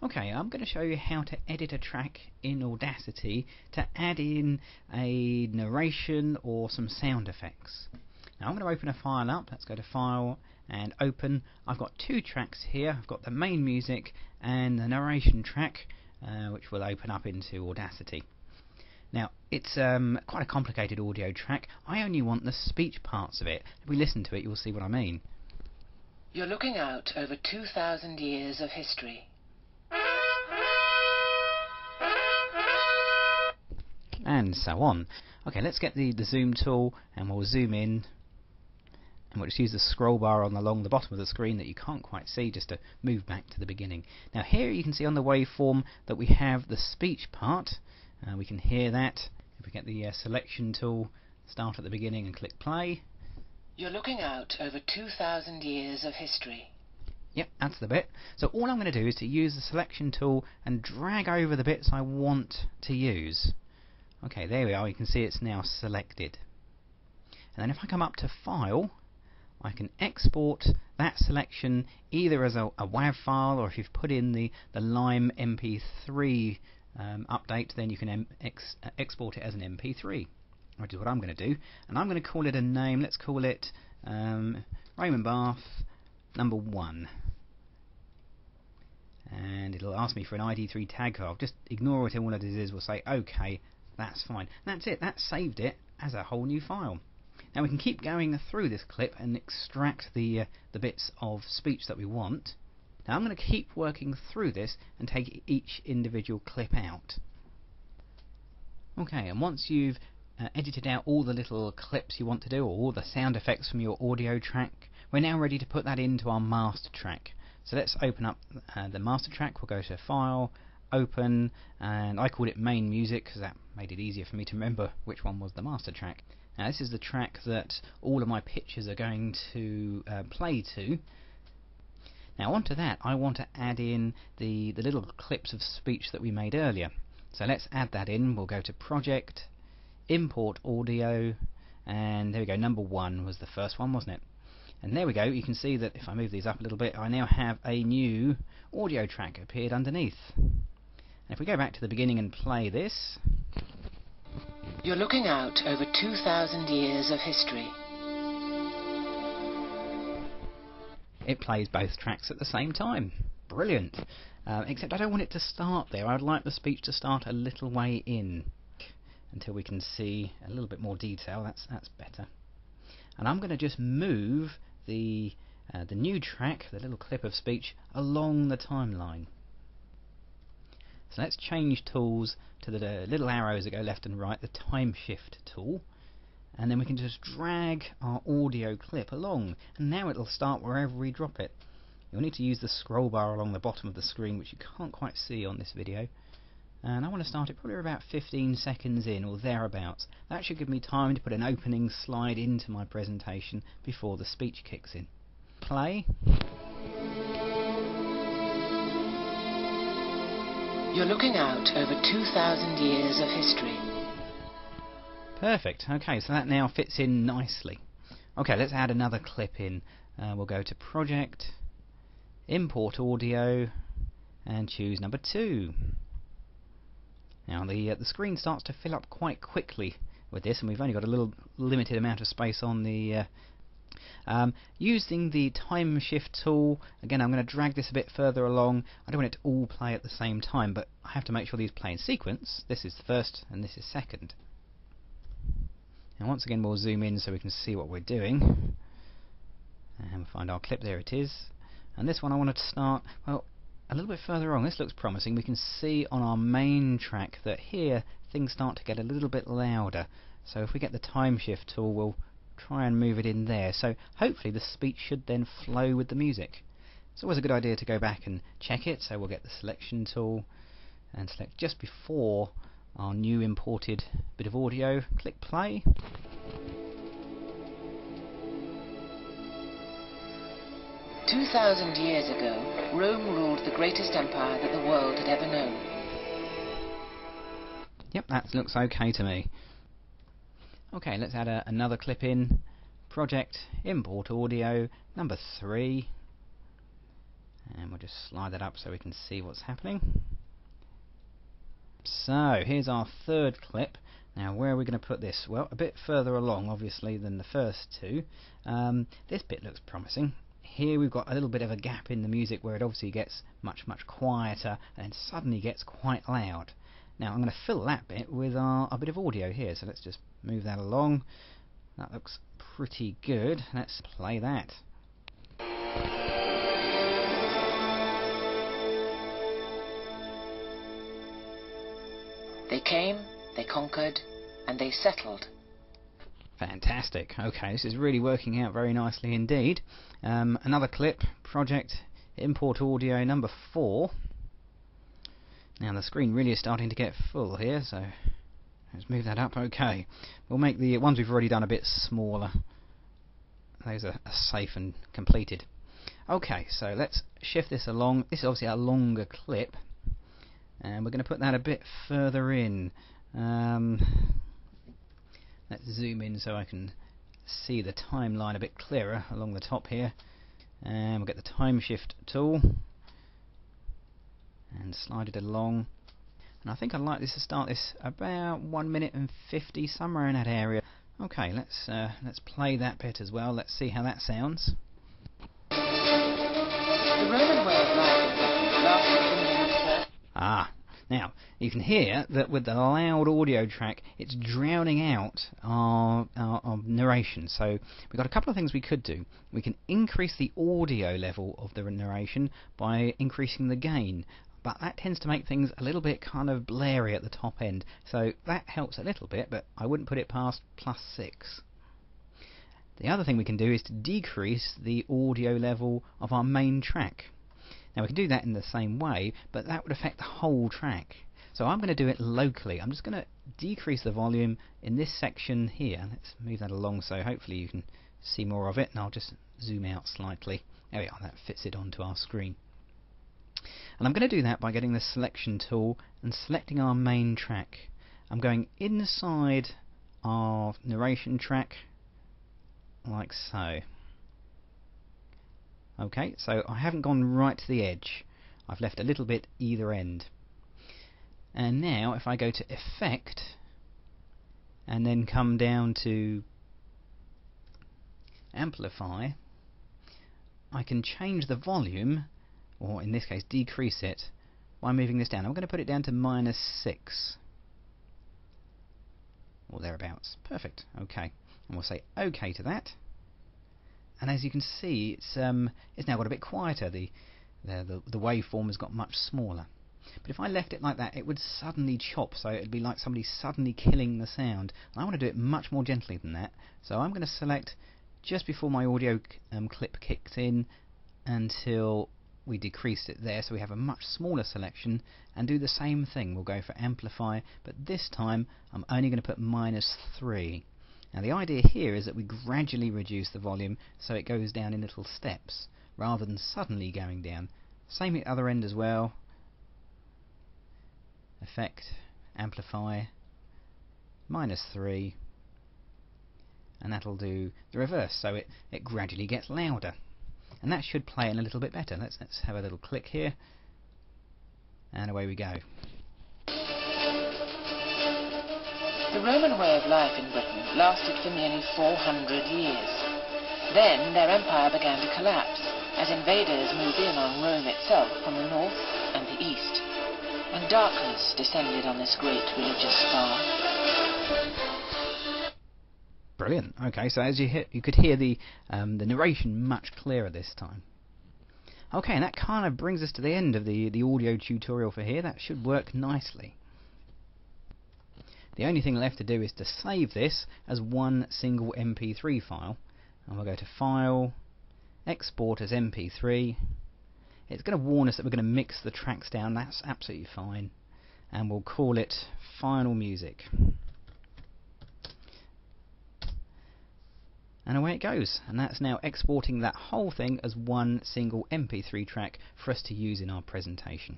Okay, I'm going to show you how to edit a track in Audacity to add in a narration or some sound effects. Now I'm going to open a file up. Let's go to File and Open. I've got two tracks here. I've got the main music and the narration track, uh, which will open up into Audacity. Now, it's um, quite a complicated audio track. I only want the speech parts of it. If we listen to it, you'll see what I mean. You're looking out over 2,000 years of history. And so on. Okay, let's get the, the zoom tool and we'll zoom in and we'll just use the scroll bar on along the bottom of the screen that you can't quite see just to move back to the beginning. Now here you can see on the waveform that we have the speech part. Uh, we can hear that. If we get the uh, selection tool, start at the beginning and click play. You're looking out over 2,000 years of history. Yep, that's the bit. So all I'm going to do is to use the selection tool and drag over the bits I want to use. Okay, there we are. You can see it's now selected. And then if I come up to File, I can export that selection either as a, a WAV file or if you've put in the, the LAME MP3 um, update, then you can ex uh, export it as an MP3, which is what I'm going to do. And I'm going to call it a name. Let's call it um, Roman Bath number one. And it'll ask me for an ID3 tag. I'll just ignore it and all it is is we'll say OK that's fine. That's it. That saved it as a whole new file. Now we can keep going through this clip and extract the, uh, the bits of speech that we want. Now I'm going to keep working through this and take each individual clip out. Okay, and once you've uh, edited out all the little clips you want to do, or all the sound effects from your audio track, we're now ready to put that into our master track. So let's open up uh, the master track. We'll go to File, open and I called it main music because that made it easier for me to remember which one was the master track. Now this is the track that all of my pictures are going to uh, play to. Now onto that I want to add in the, the little clips of speech that we made earlier. So let's add that in. We'll go to Project, Import Audio, and there we go, number one was the first one, wasn't it? And there we go, you can see that if I move these up a little bit, I now have a new audio track appeared underneath. And if we go back to the beginning and play this... You're looking out over 2,000 years of history. It plays both tracks at the same time. Brilliant. Uh, except I don't want it to start there. I'd like the speech to start a little way in until we can see a little bit more detail. That's that's better. And I'm going to just move the uh, the new track, the little clip of speech, along the timeline. So let's change tools to the little arrows that go left and right, the time shift tool. And then we can just drag our audio clip along. And now it'll start wherever we drop it. You'll need to use the scroll bar along the bottom of the screen, which you can't quite see on this video. And I want to start it probably about 15 seconds in, or thereabouts. That should give me time to put an opening slide into my presentation before the speech kicks in. Play. You're looking out over 2,000 years of history. Perfect. Okay, so that now fits in nicely. Okay, let's add another clip in. Uh, we'll go to Project, Import Audio, and choose number two. Now the uh, the screen starts to fill up quite quickly with this, and we've only got a little limited amount of space on the uh, um, using the time shift tool, again I'm going to drag this a bit further along. I don't want it to all play at the same time, but I have to make sure these play in sequence. This is first and this is second. And once again we'll zoom in so we can see what we're doing. And find our clip, there it is. And this one I wanted to start, well, a little bit further on. This looks promising. We can see on our main track that here things start to get a little bit louder. So if we get the time shift tool, we'll try and move it in there. So hopefully the speech should then flow with the music. It's always a good idea to go back and check it, so we'll get the selection tool and select just before our new imported bit of audio. Click play. Two thousand years ago, Rome ruled the greatest empire that the world had ever known. Yep, that looks okay to me. Okay, let's add a, another clip in. Project, import audio, number three. And we'll just slide that up so we can see what's happening. So, here's our third clip. Now, where are we going to put this? Well, a bit further along, obviously, than the first two. Um, this bit looks promising. Here we've got a little bit of a gap in the music where it obviously gets much, much quieter and then suddenly gets quite loud. Now, I'm going to fill that bit with our, a bit of audio here, so let's just move that along. That looks pretty good. Let's play that. They came, they conquered, and they settled. Fantastic. Okay, this is really working out very nicely indeed. Um, another clip, project import audio number four. Now the screen really is starting to get full here, so let's move that up. Okay, we'll make the ones we've already done a bit smaller. Those are, are safe and completed. Okay, so let's shift this along. This is obviously a longer clip, and we're going to put that a bit further in. Um, let's zoom in so I can see the timeline a bit clearer along the top here. And we'll get the time shift tool and slide it along. And I think I'd like this to start this about 1 minute and 50, somewhere in that area. Okay, let's uh, let's play that bit as well. Let's see how that sounds. Ah, now you can hear that with the loud audio track, it's drowning out our, our, our narration. So we've got a couple of things we could do. We can increase the audio level of the narration by increasing the gain but that tends to make things a little bit kind of blurry at the top end. So that helps a little bit, but I wouldn't put it past plus 6. The other thing we can do is to decrease the audio level of our main track. Now we can do that in the same way, but that would affect the whole track. So I'm going to do it locally. I'm just going to decrease the volume in this section here. Let's move that along so hopefully you can see more of it, and I'll just zoom out slightly. There we are, that fits it onto our screen. And I'm going to do that by getting the selection tool and selecting our main track. I'm going inside our narration track like so. Okay, so I haven't gone right to the edge. I've left a little bit either end. And now if I go to Effect and then come down to Amplify, I can change the volume or in this case decrease it by moving this down. I'm going to put it down to minus 6 or thereabouts. Perfect. Okay. And we'll say OK to that. And as you can see, it's um, it's now got a bit quieter. The, the the the waveform has got much smaller. But if I left it like that, it would suddenly chop, so it would be like somebody suddenly killing the sound. And I want to do it much more gently than that. So I'm going to select just before my audio um, clip kicks in until we decrease it there so we have a much smaller selection and do the same thing. We'll go for amplify but this time I'm only going to put minus 3. Now the idea here is that we gradually reduce the volume so it goes down in little steps rather than suddenly going down. Same at the other end as well. Effect, amplify, minus 3 and that'll do the reverse so it, it gradually gets louder and that should play in a little bit better. Let's let's have a little click here, and away we go. The Roman way of life in Britain lasted for nearly 400 years. Then their empire began to collapse as invaders moved in on Rome itself from the north and the east, and darkness descended on this great religious spa. Brilliant. Okay, so as you hit, you could hear the um, the narration much clearer this time. Okay, and that kind of brings us to the end of the the audio tutorial for here. That should work nicely. The only thing left to do is to save this as one single MP3 file. And we'll go to File, Export as MP3. It's going to warn us that we're going to mix the tracks down. That's absolutely fine. And we'll call it Final Music. And away it goes. And that's now exporting that whole thing as one single MP3 track for us to use in our presentation.